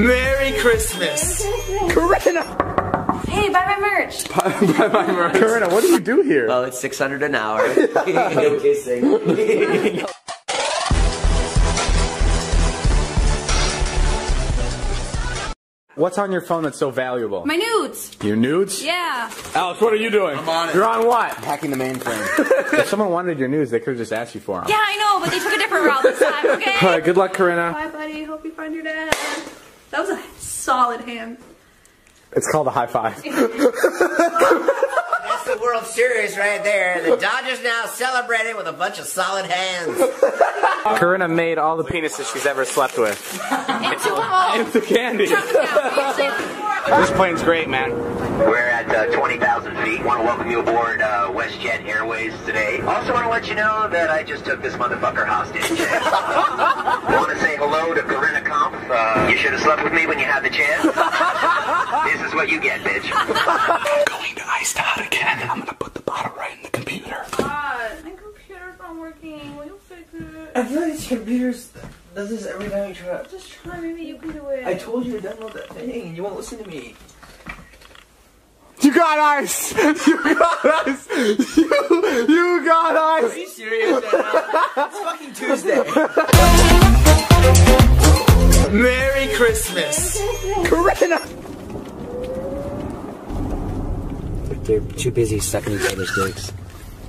Merry Christmas. Corinna! Hey, buy my merch. Buy my merch. Corinna, what do you do here? Well, it's 600 an hour. no kissing. What's on your phone that's so valuable? My nudes. Your nudes? Yeah. Alex, what are you doing? I'm on it. You're on what? Hacking the mainframe. if someone wanted your news, they could have just asked you for them. Yeah, I know, but they took a different route this time, okay? All right, good luck, Corinna. Bye, buddy. Hope you find your dad. That was a solid hand. It's called a high five. That's the World Series right there. The Dodgers now celebrating with a bunch of solid hands. Corinna made all the penises she's ever slept with. Into them all. It's the candy. this plane's great, man. We're at uh, 20,000 feet. Want to welcome you aboard uh, WestJet Airways today. Also want to let you know that I just took this motherfucker hostage. want to say hello to Corinna Kopf. Uh, you should have slept with me when you had the chance. this is what you get, bitch. I'm Going to ice out again. I'm gonna put the bottle right in the computer. God, my computer's not working. Will you fix it? I feel like this computer's does this every time you try. Just try. Maybe you can do it. I told you to download that thing, and you won't listen to me. You got ice! You got ice! You, you got Are ice! you serious right? It's fucking Tuesday. Merry Christmas. Corinna! They're too busy sucking each other's dicks.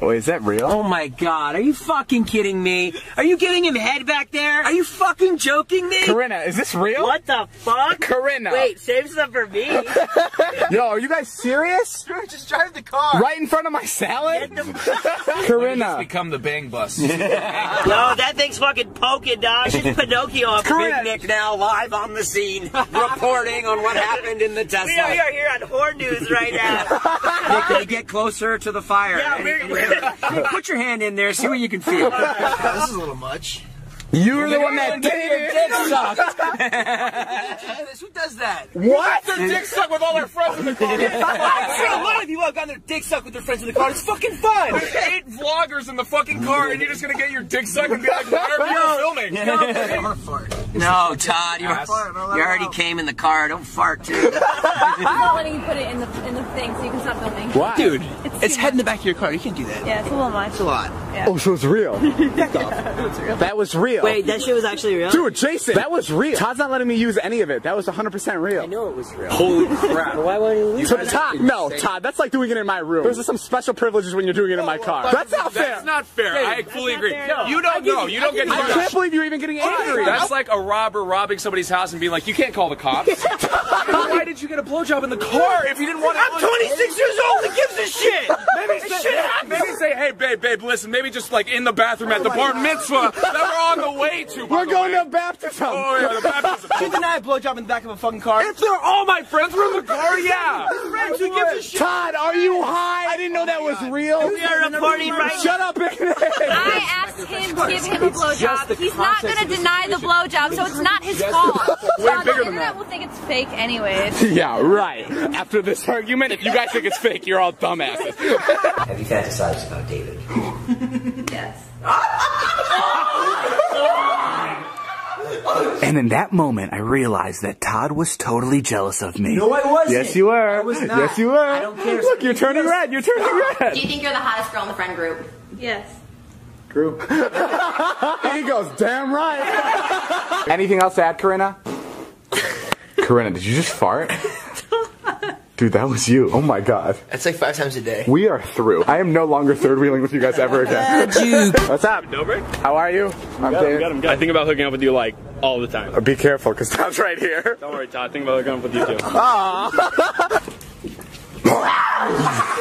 Wait, is that real? Oh my god, are you fucking kidding me? Are you giving him head back there? Are you fucking joking me? Corinna, is this real? What the fuck? Corinna! Wait, save some for me. Yo, are you guys serious? Just drive the car. Right in front of my salad? Get the- Corinna! Become the bang bus. Yo, that thing's fucking poking, dog. It's Pinocchio on Correct. Big Nik now, live on the scene, reporting on what happened in the Tesla. We are, here on Horn News right now. Nick, can you get closer to the fire? Yeah, we're, Nick, put your hand in there, see what you can feel. this is a little much. You were the one that did it! Who does that? What? Their dick suck with all their friends in the car. I'm sure a lot of people have gotten their dick sucked with their friends in the car. It's fucking fun. There's eight vloggers in the fucking car, and you're just gonna get your dick sucked and be like, why are you filming? No, Todd, you, you already came in the car. Don't fart, too. I'm not letting you put it in the in the thing so you can stop filming. Why? Dude, It's it's too head in the back of your car. You can't do that. Yeah, it's a little much. It's a lot. Oh, so it's real. that was real. Wait, that shit was actually real? Dude, Jason, that was real. Todd's not letting me use any of it. That was 100% real. I know it was real. Holy crap. Why won't you leave? So Todd, no, Todd, that's like doing it in my room. There's some special privileges when you're doing it in my car. That's not fair. That's not fair. I fully agree. fair. You don't know. You don't get to I can't that. believe you're even getting angry. That's like a robber robbing somebody's house and being like, you can't call the cops. Why did you get a blowjob in the car if you didn't want to? I'm 26 years old. Who gives a shit? Maybe say, maybe say, hey, babe, babe, listen, maybe just like in the bathroom at the bar mitzvah that we're on the way to. by We're the going way. to baptism. Oh, yeah, the baptism. You deny a blowjob in the back of a fucking car? If they're all my friends were in the car, yeah. friends. Who gives a shit? Todd, are you high? I didn't know that was real. We are reporting right Shut up, Ignis. I asked him to give him a blowjob. He's not gonna deny the blowjob, so it's not his fault. Way So the bigger than internet will think it's fake anyways. Yeah, right. After this argument, if you guys think it's fake, you're all dumbasses. Have you fantasized about David? yes. And in that moment, I realized that Todd was totally jealous of me. No, I wasn't. yes, you were. I was not. Yes, you were. I don't care. Look, you're turning red. You're turning red. Do you think you're the hottest girl in the friend group? Yes. Group. he goes, damn right. Anything else to add, Corinna? Corinna, did you just fart? Dude, that was you. Oh my god. That's like five times a day. We are through. I am no longer third wheeling with you guys ever again. What's up? Dobrik? How are you? I'm Dave. I think about hooking up with you like all the time. Uh, be careful, because Tom's right here. Don't worry, Todd. Think about hooking up with you too.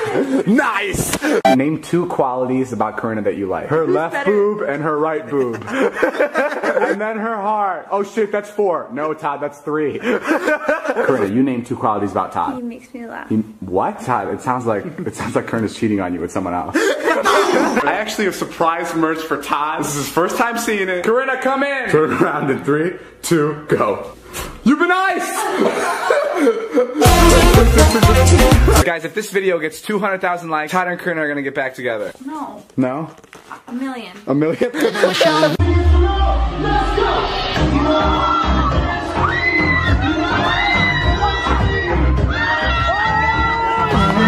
Nice! Name two qualities about Corinna that you like. Her left boob and her right boob. and then her heart. Oh shit, that's four. No, Todd, that's three. Corinna, you name two qualities about Todd. He makes me laugh. You- What? Todd, it sounds like it sounds like Corinna's cheating on you with someone else. I actually have surprise merch for Todd. This is his first time seeing it. Corinna, come in! Turn around in three, two, go. You've been nice! But guys, if this video gets 200,000 likes, Todd and Corinna are gonna get back together. No. No? A million. A million?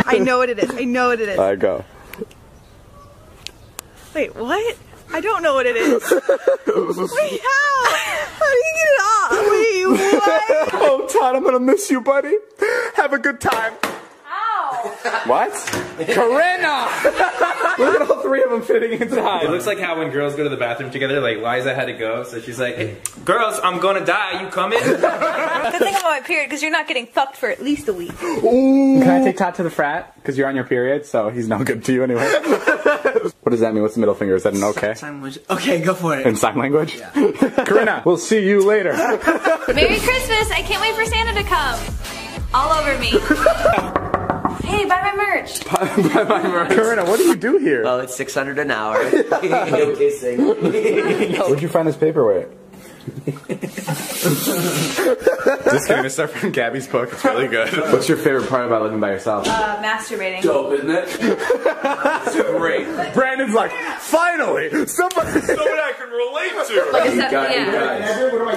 I know what it is. I know what it is. I go. Wait, what? I don't know what it is. Wait, how? How do you get it off? Wait, what? Oh, Todd, I'm gonna miss you, buddy. Have a good time. What? Corinna! Look at all three of them fitting inside. It looks like how when girls go to the bathroom together, like Liza had to go, so she's like, hey, girls, I'm gonna die, you coming? in? Good thing I'm on my period because you're not getting fucked for at least a week. Can I take Todd to the frat? Because you're on your period, so he's no good to you anyway. what does that mean? What's the middle finger? Is that an okay? Okay, go for it. In sign language? Yeah. Corinna, we'll see you later. Merry Christmas! I can't wait for Santa to come. All over me. Hey, buy my merch. Bye bye, Merch. Corinna, what do you do here? Well, it's 600 an hour. no kissing. Where'd you find this paperweight? Just kidding. It's stuff from Gabbie's book. It's really good. What's your favorite part about living by yourself? Uh, masturbating. Dope, isn't it? It's great. Brandon's like, finally, somebody. Someone I can relate to. Like a step- yeah. What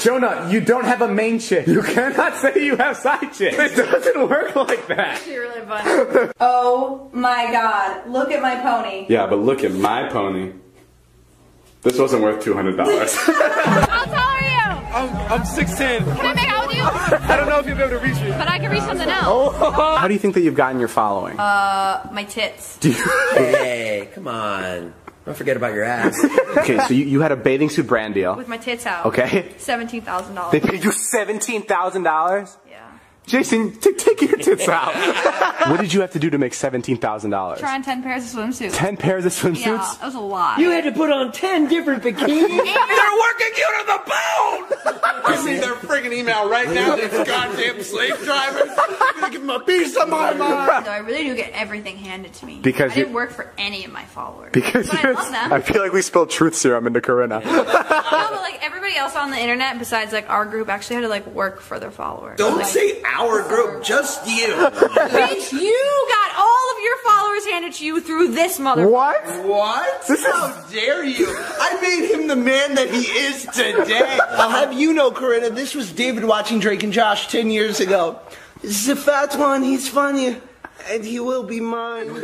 Jonah, you don't have a main chick. You cannot say you have side chicks. It doesn't work like that. You're really funny. oh my god. Look at my pony. Yeah, but look at my pony. This wasn't worth two hundred dollars. How tall are you? I'm, I'm 6'10. Can I make out with you? I don't know if you'll be able to reach me. But I can reach something else. How do you think that you've gotten your following? Uh, my tits. hey, come on. Don't forget about your ass. okay, so you, you had a bathing suit brand deal. With my tits out. Okay. $17,000. They dollars. paid you seventeen thousand dollars. Yeah. Jason, t- take your tits out. what did you have to do to make seventeen thousand dollars? Trying ten pairs of swimsuits. Ten pairs of swimsuits. Yeah, that was a lot. You had to put on 10 different bikinis. They're working you to the bone! I see their friggin' email right now. These goddamn slave drivers. I'm gonna give them a piece of my mind. So I really do get everything handed to me. Because I didn't work for any of my followers. Because but I love them. I feel like we spilled truth serum into Corinna. no, but like everybody else on the internet besides like our group actually had to like work for their followers. Don't Like, say our group, just you. Bitch, you got all of your followers handed to you through this mother. what? What? How dare you? I made him the man that he is today. I'll have you know, Corinna, this was David watching Drake and Josh 10 years ago. This is a fat one. He's funny. And he will be mine.